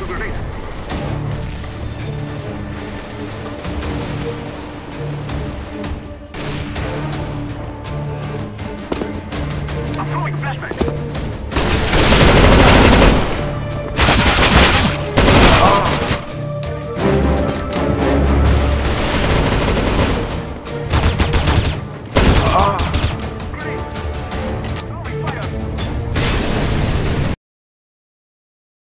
Particle grenade. I'm throwing a flashback.